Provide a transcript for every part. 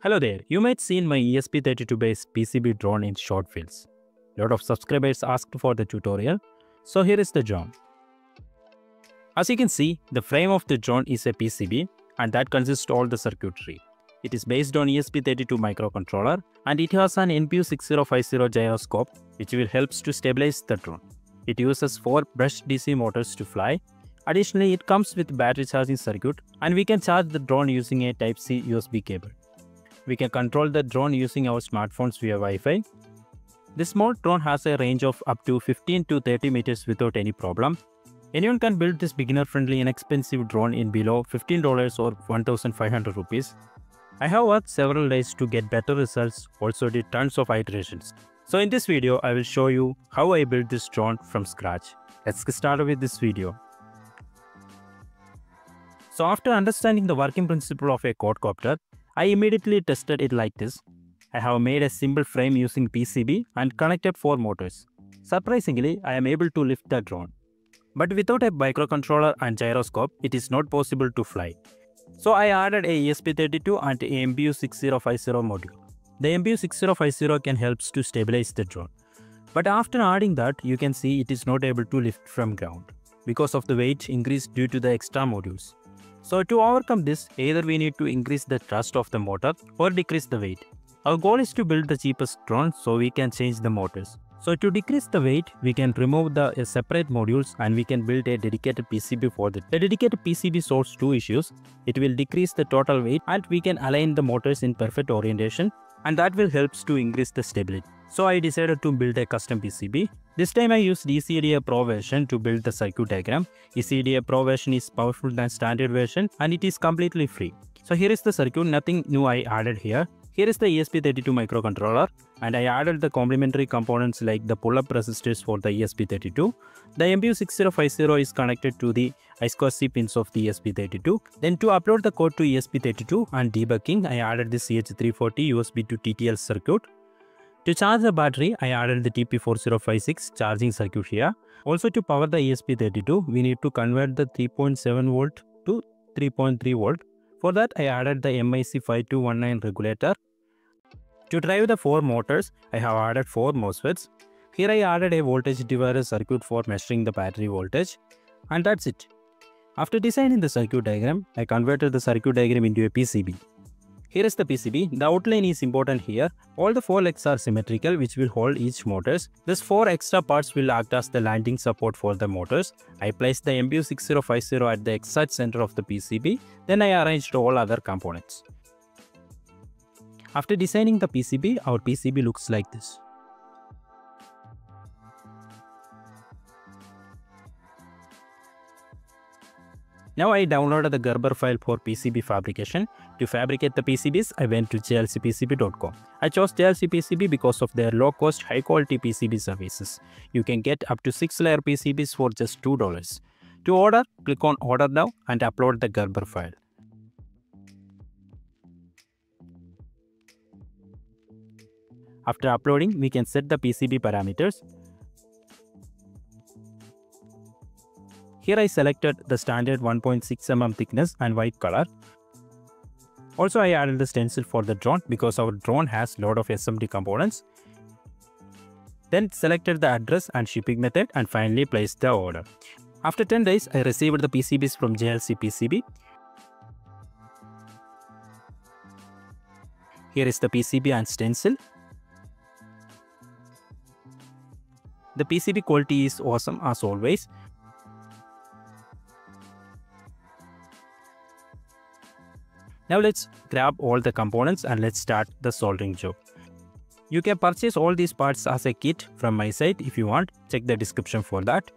Hello there, you might seen my ESP32 based PCB drone in short films. Lot of subscribers asked for the tutorial, so here is the drone. As you can see, the frame of the drone is a PCB and that consists all the circuitry. It is based on ESP32 microcontroller and it has an MPU6050 gyroscope which will helps to stabilize the drone. It uses 4 brushed DC motors to fly. Additionally, it comes with battery charging circuit and we can charge the drone using a Type-C USB cable. We can control the drone using our smartphones via Wi-Fi. This small drone has a range of up to 15 to 30 meters without any problem. Anyone can build this beginner-friendly inexpensive drone in below $15 or 1500 rupees. I have worked several days to get better results, also did tons of iterations. So in this video, I will show you how I built this drone from scratch. Let's get started with this video. So after understanding the working principle of a quadcopter, I immediately tested it like this. I have made a simple frame using PCB and connected 4 motors. Surprisingly, I am able to lift the drone. But without a microcontroller and gyroscope, it is not possible to fly. So I added a ESP32 and a MPU6050 module. The MPU6050 can help to stabilize the drone. But after adding that, you can see it is not able to lift from ground because of the weight increase due to the extra modules. So to overcome this, either we need to increase the thrust of the motor or decrease the weight. Our goal is to build the cheapest drone so we can change the motors. So to decrease the weight, we can remove the uh, separate modules and we can build a dedicated PCB for that. The dedicated PCB solves two issues. It will decrease the total weight and we can align the motors in perfect orientation and that will helps to increase the stability. So I decided to build a custom PCB. This time I used EasyEDA Pro version to build the circuit diagram. EasyEDA Pro version is powerful than standard version and it is completely free. So here is the circuit, nothing new I added here. Here is the ESP32 microcontroller and I added the complementary components like the pull-up resistors for the ESP32. The MPU6050 is connected to the I2C pins of the ESP32. Then to upload the code to ESP32 and debugging, I added the CH340 USB to TTL circuit. To charge the battery, I added the TP4056 charging circuit here. Also to power the ESP32, we need to convert the 3.7 volt to 3.3 volt. For that, I added the MIC5219 regulator to drive the 4 motors, I have added 4 MOSFETs. Here I added a voltage divider circuit for measuring the battery voltage. And that's it. After designing the circuit diagram, I converted the circuit diagram into a PCB. Here is the PCB. The outline is important here. All the 4 legs are symmetrical which will hold each motors. These 4 extra parts will act as the landing support for the motors. I placed the MPU6050 at the exact center of the PCB. Then I arranged all other components. After designing the PCB, our PCB looks like this. Now I downloaded the Gerber file for PCB fabrication. To fabricate the PCBs, I went to jlcpcb.com. I chose jlcpcb because of their low cost, high quality PCB services. You can get up to 6 layer PCBs for just $2. To order, click on order now and upload the Gerber file. After uploading, we can set the PCB parameters. Here I selected the standard 1.6 mm thickness and white color. Also I added the stencil for the drone because our drone has a lot of SMD components. Then selected the address and shipping method and finally placed the order. After 10 days, I received the PCBs from JLC PCB. Here is the PCB and stencil. The PCB quality is awesome as always. Now let's grab all the components and let's start the soldering job. You can purchase all these parts as a kit from my site if you want, check the description for that.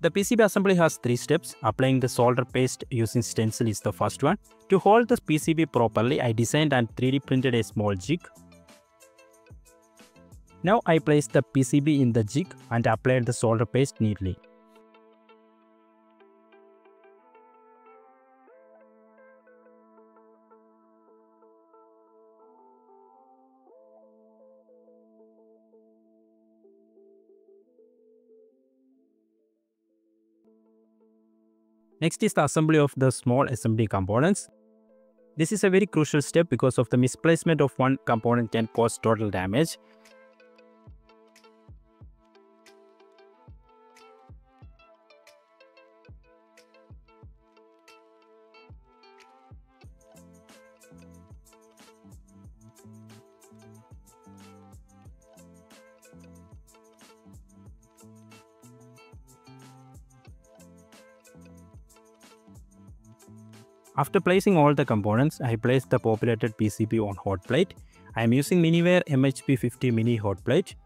The PCB assembly has 3 steps. Applying the solder paste using stencil is the first one. To hold the PCB properly, I designed and 3D printed a small jig. Now I placed the PCB in the jig and applied the solder paste neatly. Next is the assembly of the small SMD components. This is a very crucial step because of the misplacement of one component can cause total damage. After placing all the components, I place the populated PCB on hot plate. I am using Miniware MHP50 mini hot plate.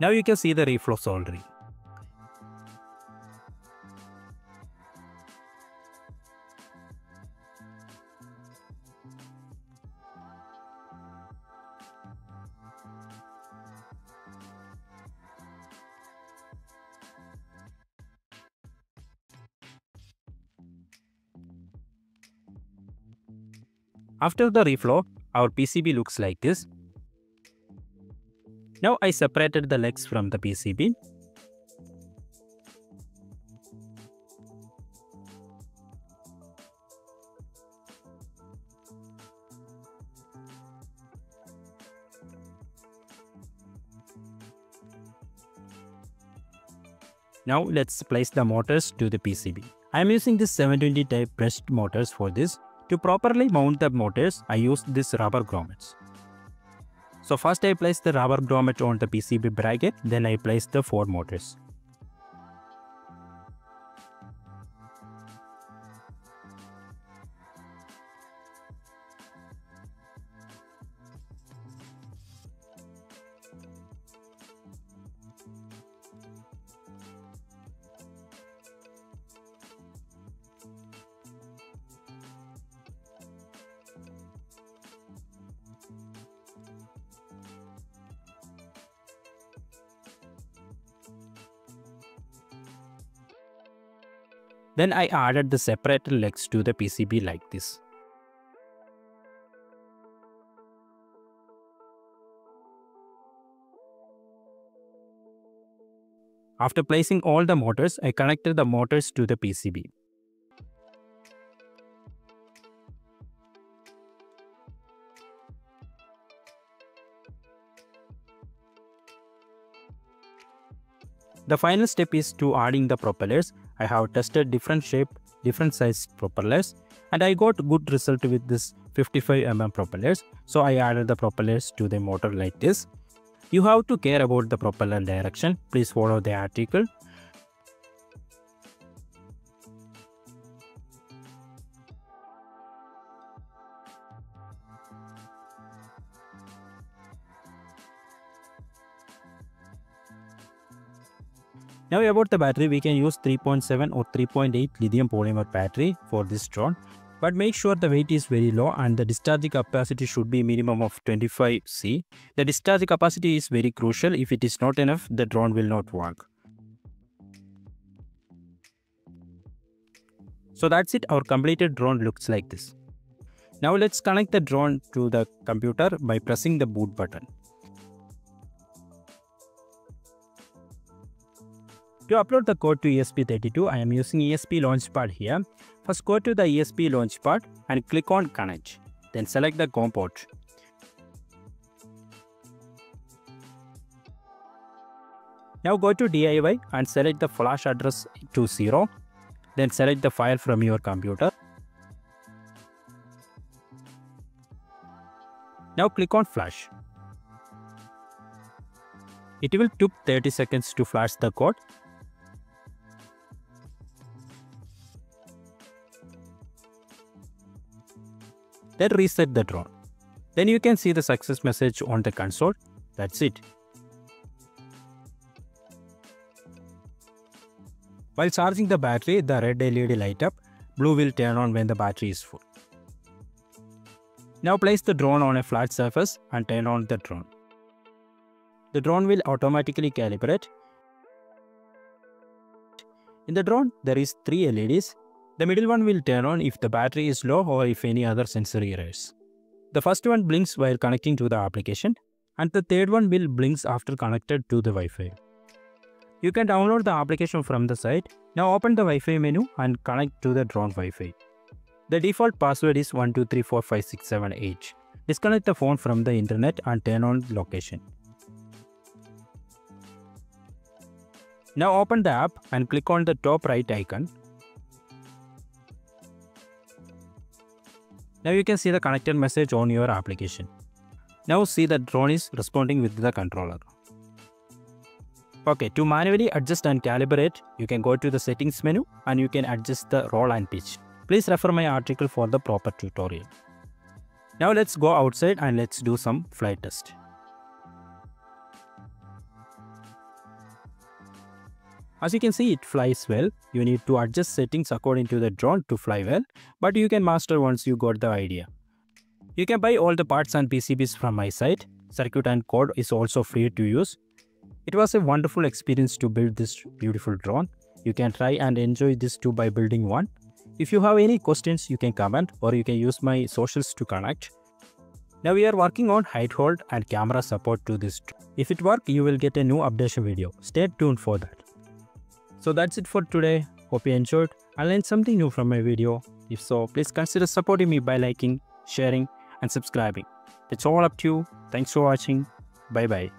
Now you can see the reflow soldering. After the reflow, our PCB looks like this. Now I separated the legs from the PCB. Now let's place the motors to the PCB. I am using this 720 type brushed motors for this. To properly mount the motors, I use this rubber grommets. So first I place the rubber grommet on the PCB bracket, then I place the four motors. Then I added the separated legs to the PCB like this. After placing all the motors, I connected the motors to the PCB. The final step is to adding the propellers. I have tested different shape, different size propellers and I got good result with this 55mm propellers. So I added the propellers to the motor like this. You have to care about the propeller direction. Please follow the article. Now about the battery, we can use 3.7 or 3.8 lithium polymer battery for this drone. But make sure the weight is very low and the discharge capacity should be minimum of 25 C. The discharge capacity is very crucial. If it is not enough, the drone will not work. So that's it. Our completed drone looks like this. Now let's connect the drone to the computer by pressing the boot button. To upload the code to ESP32, I am using ESP Launchpad here. First go to the ESP Launchpad and click on Connect. Then select the COM port. Now go to DIY and select the flash address to 0. Then select the file from your computer. Now click on flash. It will take 30 seconds to flash the code Then reset the drone. Then you can see the success message on the console. That's it. While charging the battery, the red LED light up. Blue will turn on when the battery is full. Now place the drone on a flat surface and turn on the drone. The drone will automatically calibrate. In the drone, there is three LEDs the middle one will turn on if the battery is low or if any other sensor errors. The first one blinks while connecting to the application and the third one will blinks after connected to the Wi-Fi. You can download the application from the site. Now open the Wi-Fi menu and connect to the drone Wi-Fi. The default password is 12345678. Disconnect the phone from the internet and turn on location. Now open the app and click on the top right icon. Now you can see the connected message on your application. Now see the drone is responding with the controller. Okay, to manually adjust and calibrate, you can go to the settings menu and you can adjust the roll and pitch. Please refer my article for the proper tutorial. Now let's go outside and let's do some flight test. As you can see, it flies well. You need to adjust settings according to the drone to fly well, but you can master once you got the idea. You can buy all the parts and PCBs from my site. Circuit and code is also free to use. It was a wonderful experience to build this beautiful drone. You can try and enjoy this too by building one. If you have any questions, you can comment or you can use my socials to connect. Now we are working on height hold and camera support to this. If it work, you will get a new updation video. Stay tuned for that. So that's it for today. Hope you enjoyed and learned something new from my video. If so, please consider supporting me by liking, sharing and subscribing. It's all up to you. Thanks for watching. Bye bye.